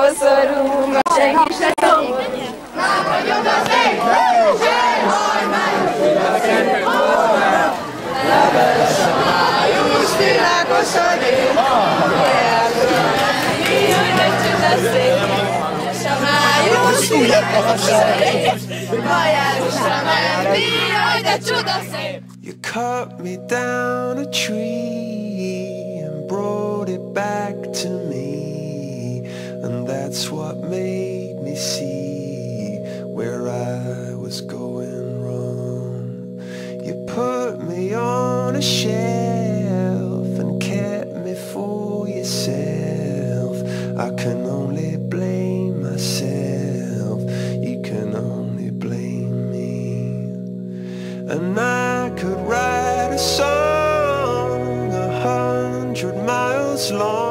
koszorú, senki se szomorú. You cut me down a tree and brought it back to me, that's what made me see where I was going wrong. You put me on a shelf and kept me for yourself. I can only blame myself. You can only blame me. And I could write a song a hundred miles long.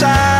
Down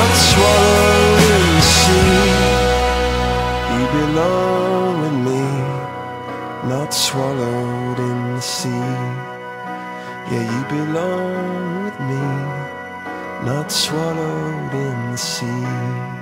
not swallowed in the sea. You belong with me, not swallowed in the sea. Yeah, you belong with me, not swallowed in the sea.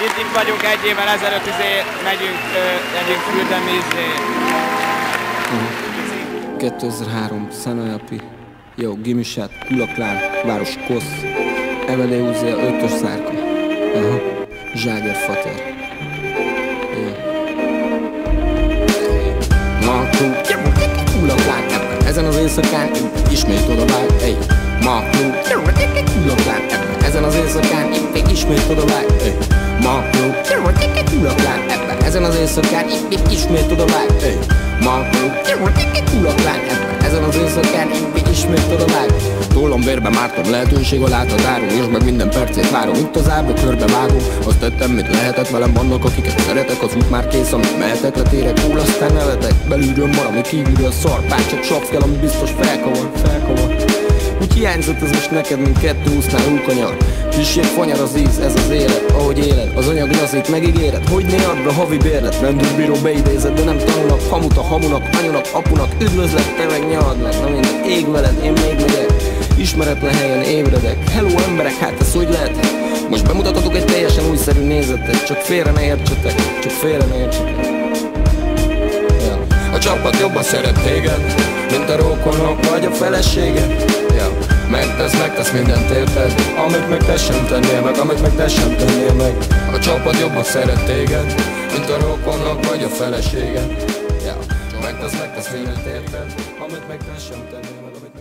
Itt, itt vagyunk egy évvel ezelőtt, izé, megyünk, megyünk küldeni, izé. 2003, Szanajapi, jó, Gimisát, Kulaklán, Város Kosz, Emele Uzea, Ötös Szárka, Aha. Zságer Fater. Makló, Kulaklán, ezen az éjszakán, ismét oda vág, Kulaklán, ebben, ezen az éjszakán, itt ismét oda vág, ej, Makló, Kulaklán, ebben, ezen az éjszakán, itt ismét oda vág, ej, Makló Ulaklán ezen az éjszakán Én ismét oda vág Tollam vérbe mártam lehetőség a láthatáron És meg minden percét várom Itt az árba körbe vágom Azt tettem, mit lehetett velem Vannak akiket szeretek Az út már kész, amit mehetek Letérek túl, aztán nevetek Belülről valami kívülről szar Pácsok sapfjel, ami biztos felkavar Felkavar úgy hiányzott ez most neked, mint kettő úsznál úkanyar Kissé fanyar az íz, ez az élet, ahogy éled. Az anyag lazít, megígéred, hogy ne add a havi bérlet. Rendőrbíró beidézed, de nem tanulnak Hamut a hamunak, anyunak, apunak. Üdvözlet, te meg nyaladnak, na mindegy, ég veled, én még megyek. Ismeretlen helyen ébredek. Hello emberek, hát ez hogy lehet? Most bemutatatok egy teljesen újszerű nézetet. Csak félre ne értsetek, csak félre ne értsetek. A csapat jobban szeret téged Mint a rókonok vagy a feleséged. Megtesz, megtesz mindent érted? Amit meg te sem tennél meg, amit meg te sem tennél meg. A csapat jobban szeret téged Mint a rókonok vagy a feleséged. Ja. Megtesz, megtesz mindent érted? Amit meg te sem tennél meg